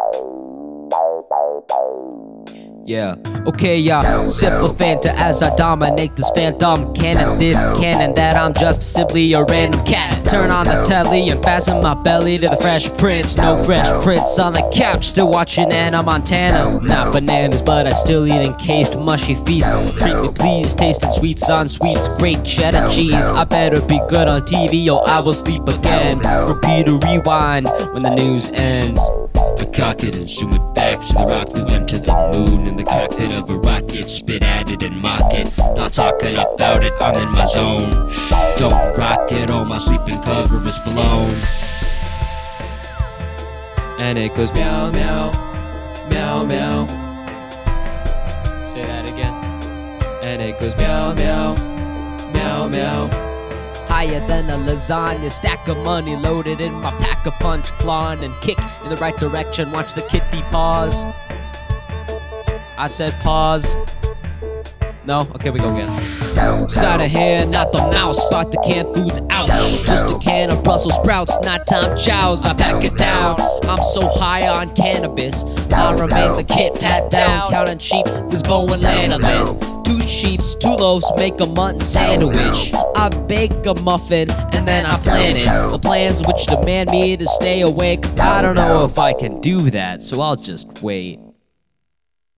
Bye. Yeah. Okay, yeah. Sip a Fanta as I dominate this fandom canon. This canon that I'm just simply a random cat. Turn on the telly and fasten my belly to the Fresh Prince. No Fresh Prince on the couch, still watching Hannah Montana. Not bananas, but I still eat encased mushy feast. Treat me please, tasting sweets on sweets, grate cheddar cheese. I better be good on TV or I will sleep again. Repeat or rewind when the news ends. I cock it and zoom it back to the rock. We went to the moon cockpit of a rocket. Spit at it and mock it. Not talking about it, I'm in my zone. Don't rock it, all my sleeping cover is blown. And it goes meow meow, meow meow. Say that again. And it goes meow meow, meow meow. Higher than a lasagna, stack of money loaded in my pack of punch, clawing and kick in the right direction. Watch the kitty paws. I said pause. No? Okay, we go again. Sleight of hand, not the mouse. Spot the canned foods, ouch. Just a can of Brussels sprouts, not Tom Chow's. I pack it down. I'm so high on cannabis. I remain the kit pat down. Counting sheep, this Bo and lanolin. Two sheeps, two loaves, make a mutton sandwich. I bake a muffin and then I plan it. The plans which demand me to stay awake. I don't know if I can do that, so I'll just wait.